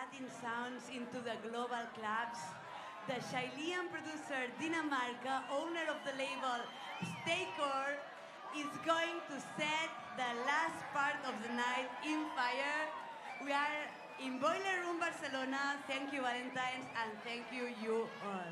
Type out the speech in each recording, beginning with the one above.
Latin sounds into the global clubs. The Chilean producer Dinamarca, owner of the label Staycore, is going to set the last part of the night in fire. We are in Boiler Room Barcelona. Thank you, Valentines, and thank you, you all.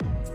Yeah.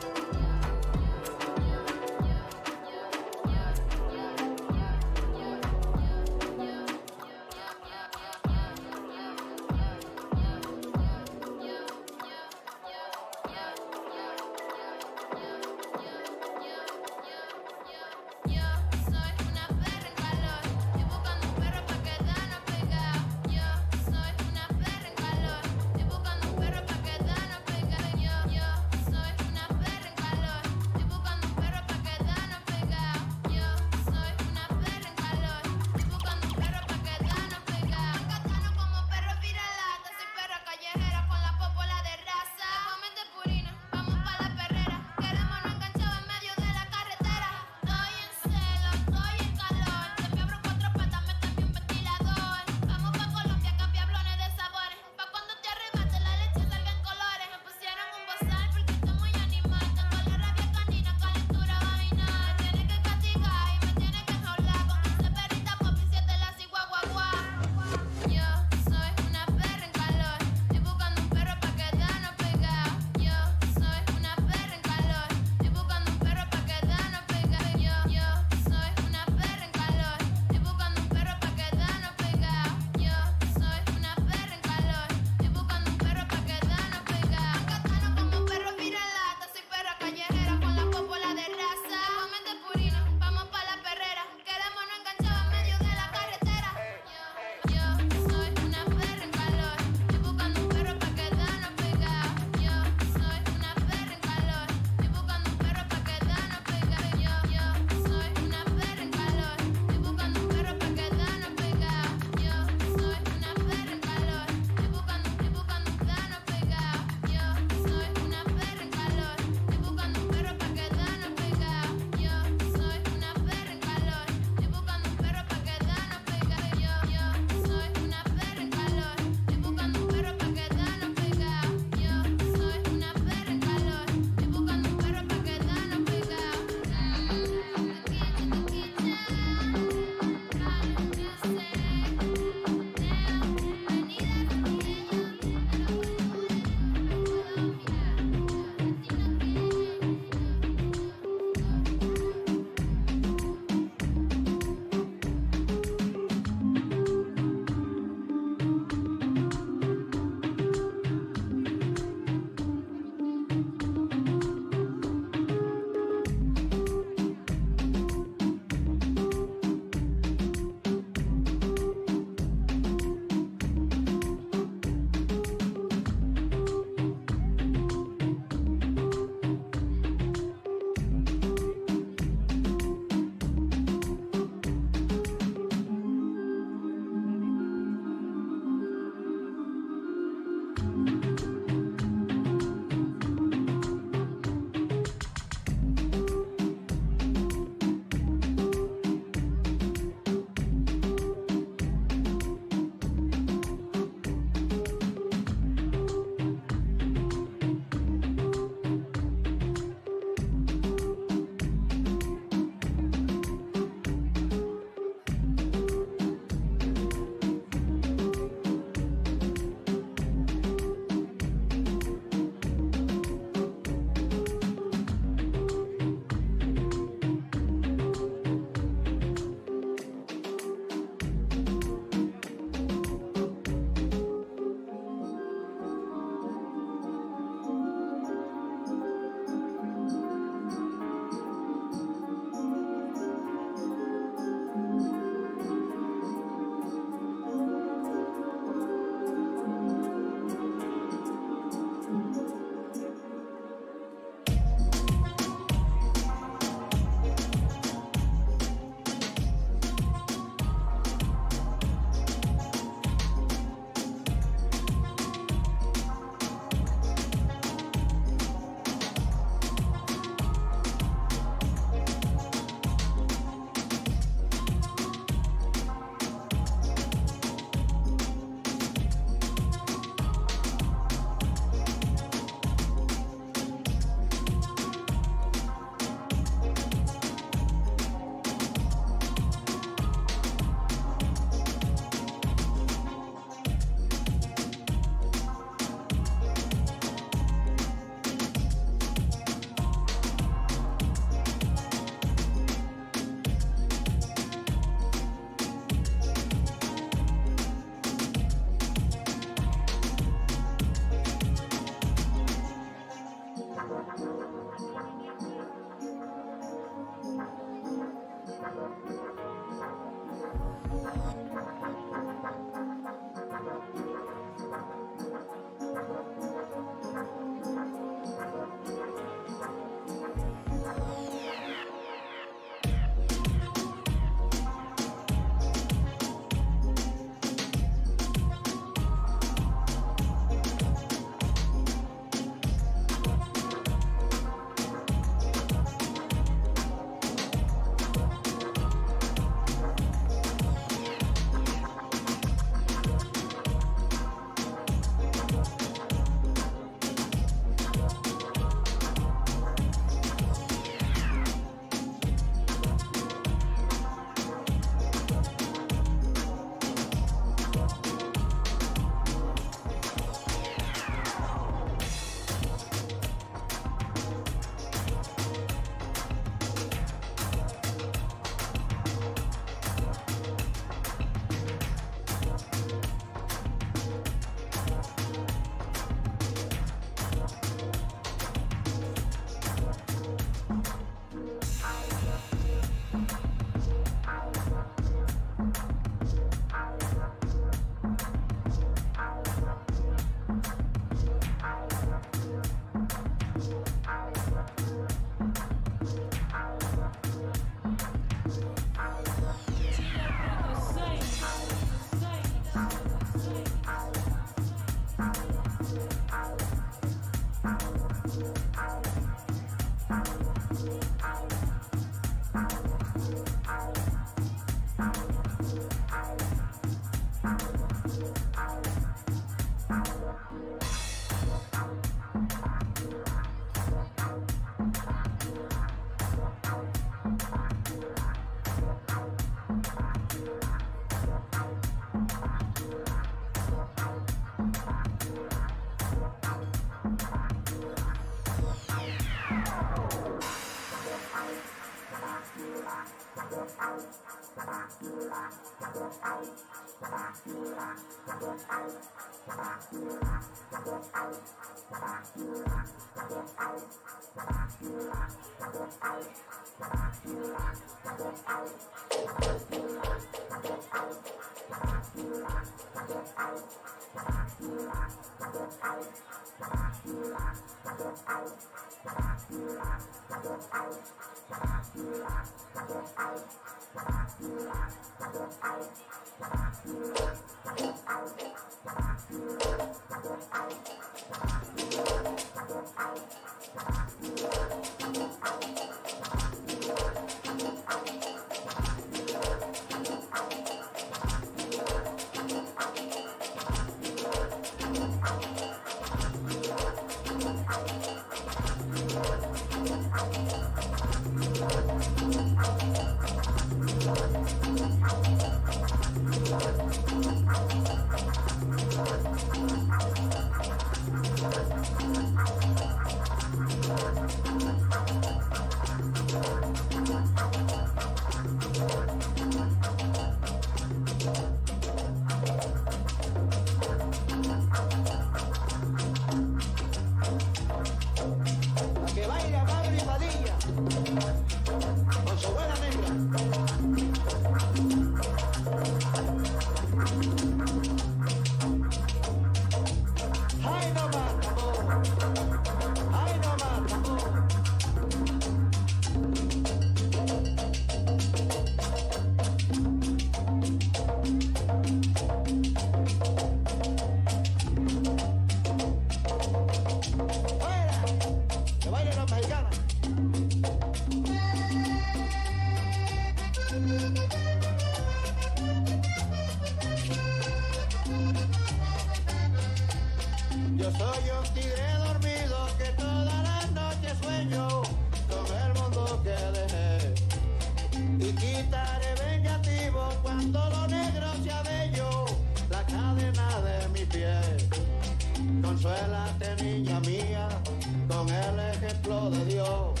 Ejemplo de Dios.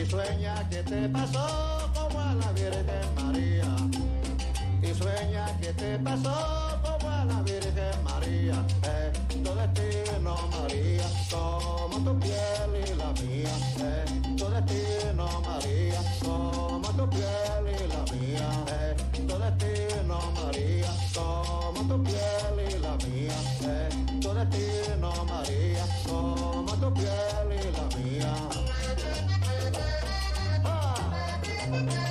Y sueña que te pasó como a la Virgen María. Y sueña que te pasó como a la Virgen María. Eh, tu destino, María, como tu piel y la mía. Eh, tu destino, María, como tu piel y la mía. Eh, tu destino, María, como tu piel y la mía. Eh, tu destino, María, como tu piel y la mía. Ah.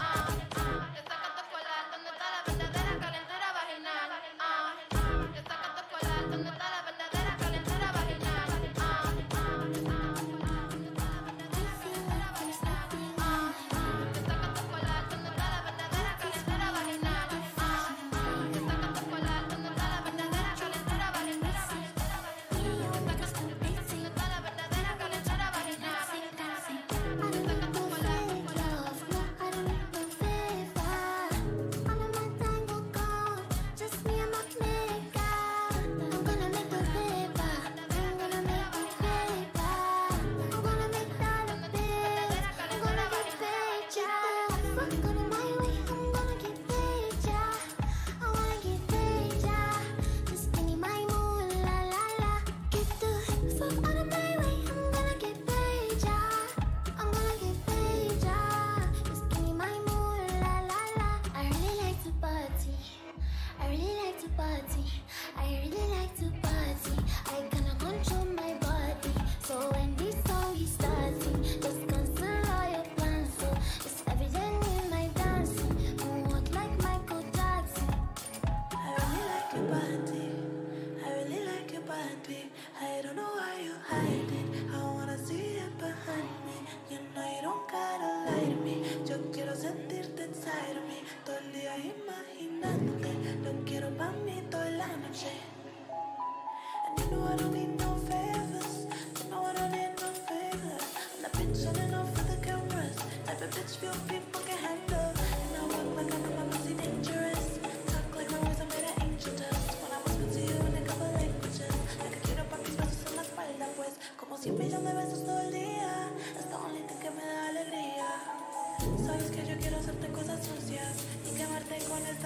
on.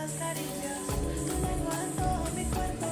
Con estas caricias. Tu lengua en todo mi cuerpo,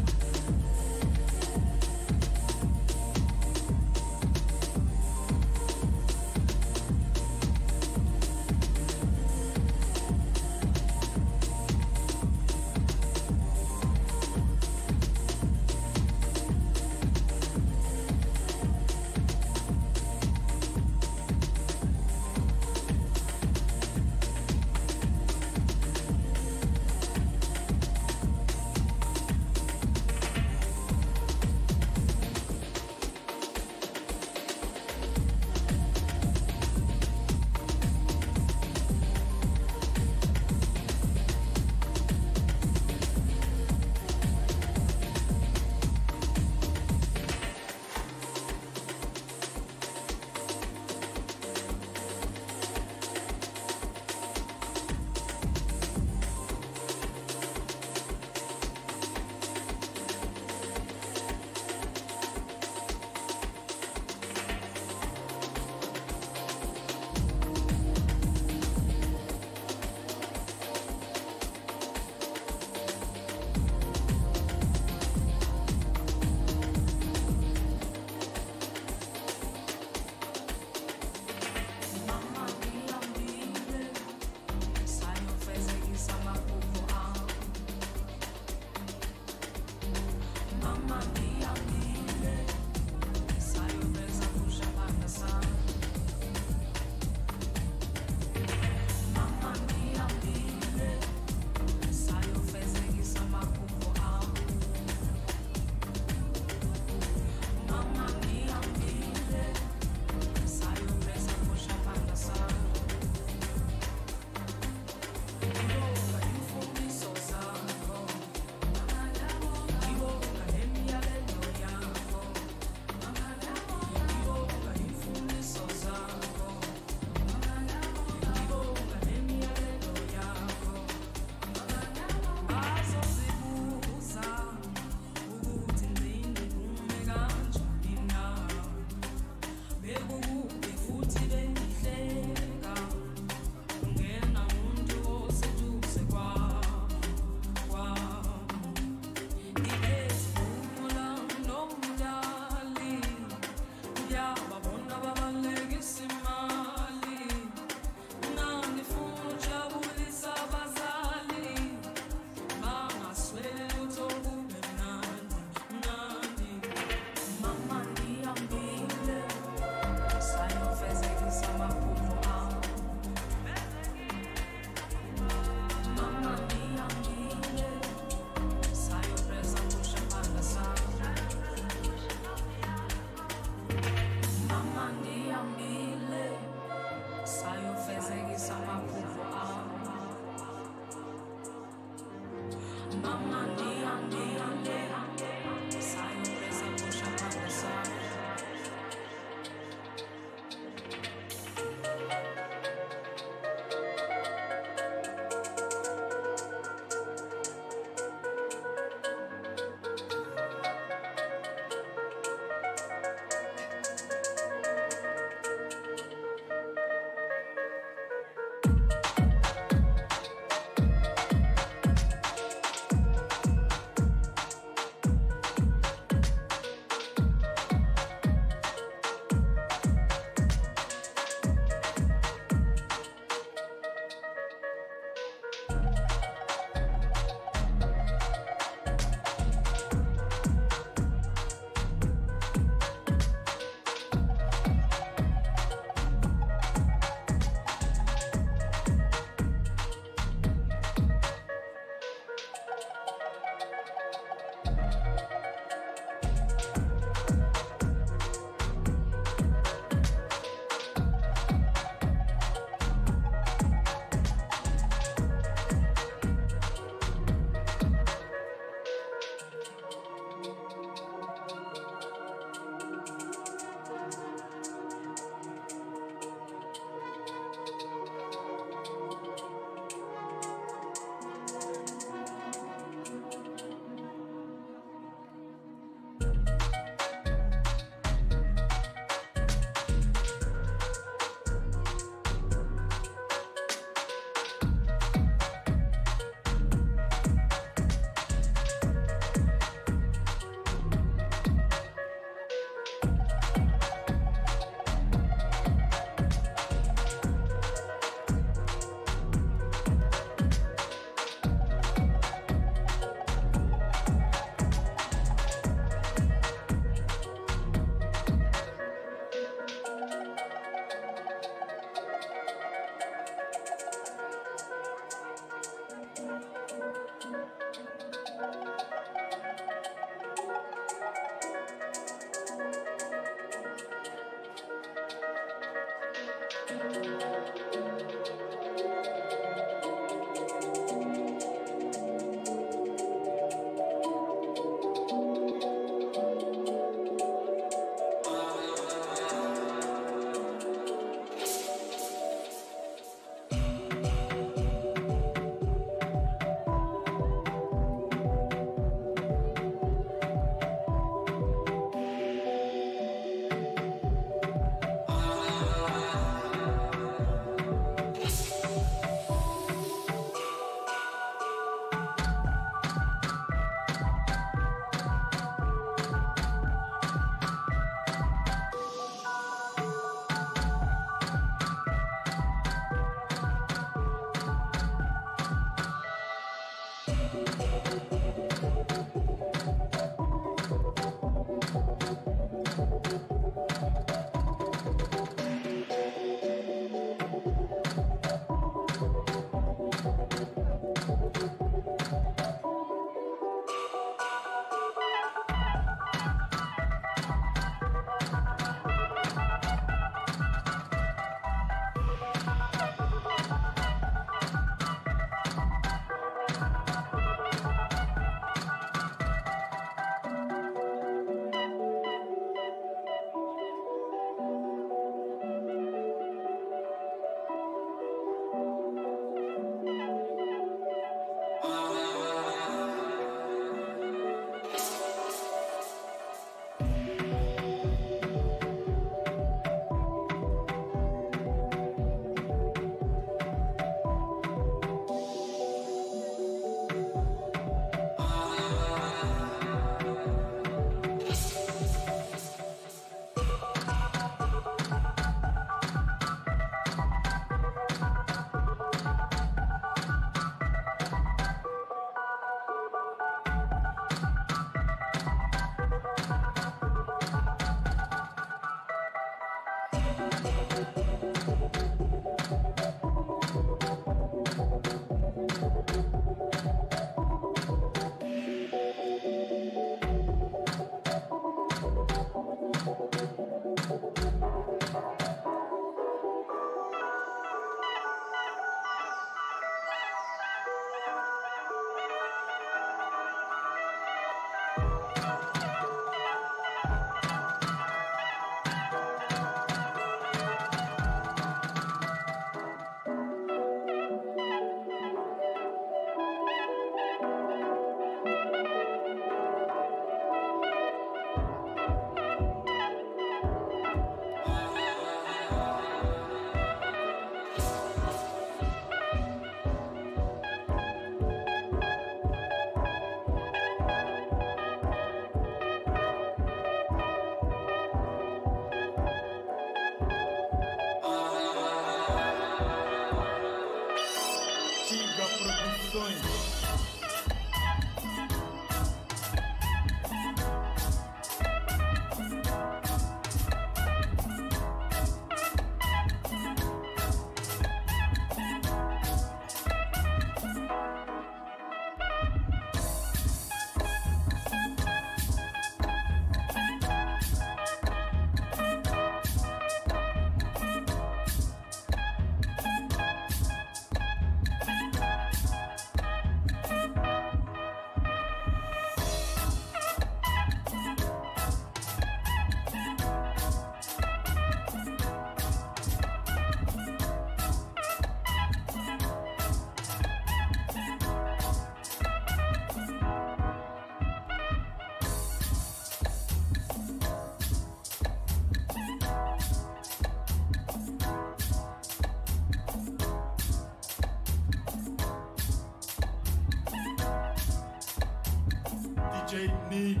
they need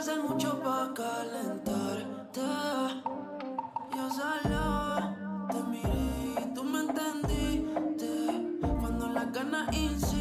hacer mucho para calentarte. Yo solo te miré y tú me entendiste. Cuando las ganas insisten.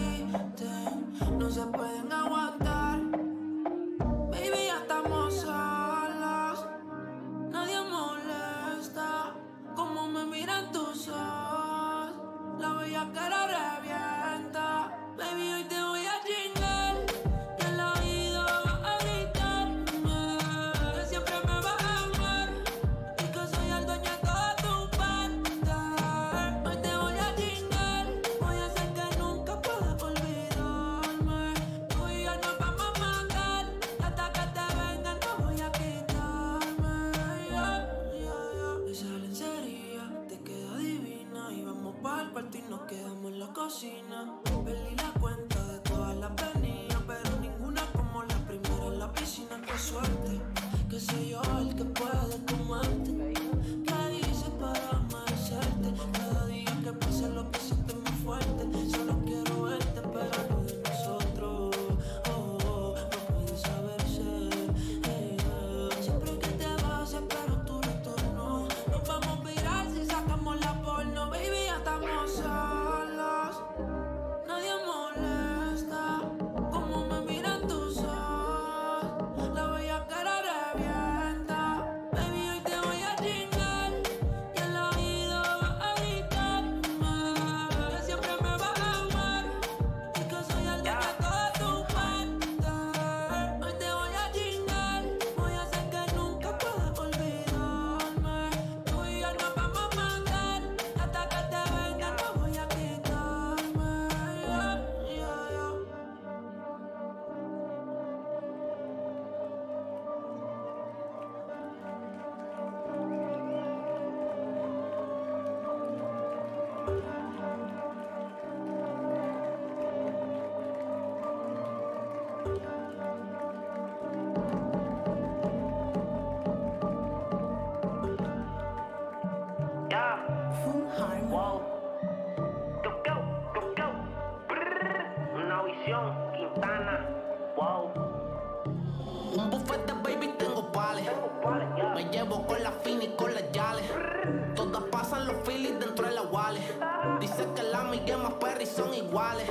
she pasan los Phillies dentro de la wallet. Dice que la Miguel más Perry son iguales.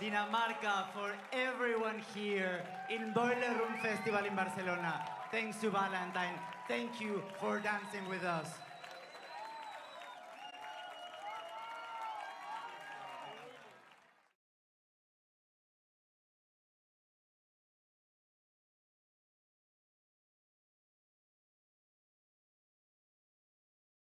Dinamarca for everyone here in Boiler Room Festival in Barcelona. Thanks to Valentine. Thank you for dancing with us.